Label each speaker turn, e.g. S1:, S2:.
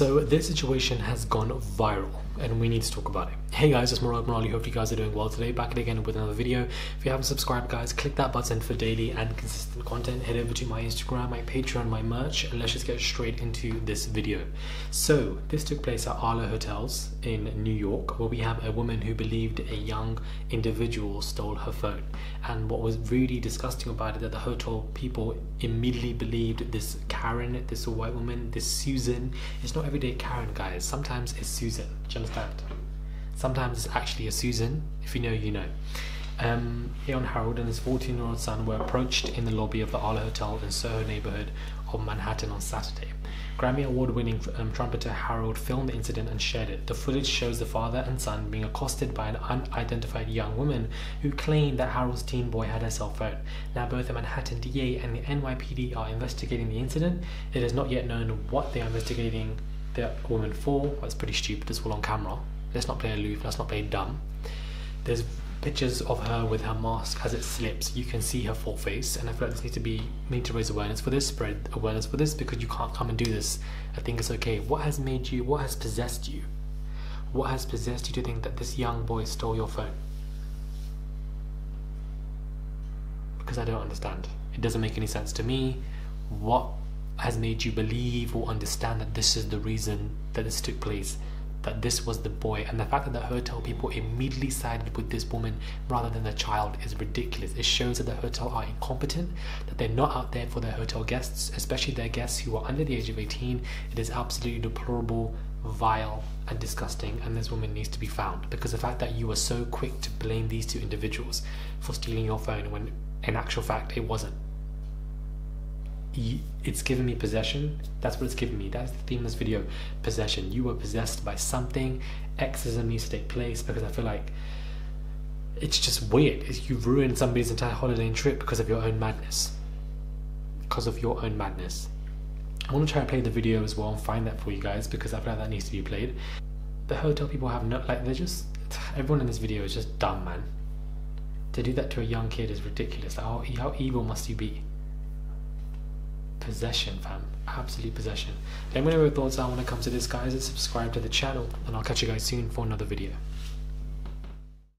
S1: So this situation has gone viral and we need to talk about it. Hey guys, it's Murad Merali. Hope you guys are doing well today. Back again with another video. If you haven't subscribed, guys, click that button for daily and consistent content. Head over to my Instagram, my Patreon, my merch, and let's just get straight into this video. So this took place at Arlo Hotels in New York, where we have a woman who believed a young individual stole her phone. And what was really disgusting about it that the hotel people immediately believed this Karen, this white woman, this Susan. It's not everyday Karen, guys. Sometimes it's Susan. Do you understand? Sometimes it's actually a Susan. If you know, you know. Um, Leon Harrold and his 14 year old son were approached in the lobby of the Arlo Hotel in Soho neighborhood of Manhattan on Saturday. Grammy Award winning um, trumpeter Harrold filmed the incident and shared it. The footage shows the father and son being accosted by an unidentified young woman who claimed that Harrold's teen boy had a cell phone. Now, both the Manhattan DA and the NYPD are investigating the incident. It is not yet known what they are investigating the woman for. That's pretty stupid, it's all on camera. Let's not play aloof, let's not play dumb. There's pictures of her with her mask as it slips. You can see her full face, and I feel like this needs to be we need to raise awareness for this, spread awareness for this because you can't come and do this. I think it's okay. What has made you what has possessed you? What has possessed you to think that this young boy stole your phone? Because I don't understand. It doesn't make any sense to me. What has made you believe or understand that this is the reason that this took place? that this was the boy. And the fact that the hotel people immediately sided with this woman rather than the child is ridiculous. It shows that the hotel are incompetent that they're not out there for their hotel guests especially their guests who are under the age of 18 it is absolutely deplorable vile and disgusting and this woman needs to be found. Because the fact that you were so quick to blame these two individuals for stealing your phone when in actual fact it wasn't it's given me possession. That's what it's given me. That's the theme of this video possession. You were possessed by something. Exorcism needs to take place because I feel like it's just weird. You've ruined somebody's entire holiday and trip because of your own madness. Because of your own madness. I want to try and play the video as well and find that for you guys because I feel like that needs to be played. The hotel people have no, like, they're just, everyone in this video is just dumb, man. To do that to a young kid is ridiculous. Like, how evil must you be? Possession, fam. Absolute possession. Let me know your thoughts are when it comes to this, guys. And subscribe to the channel. And I'll catch you guys soon for another video.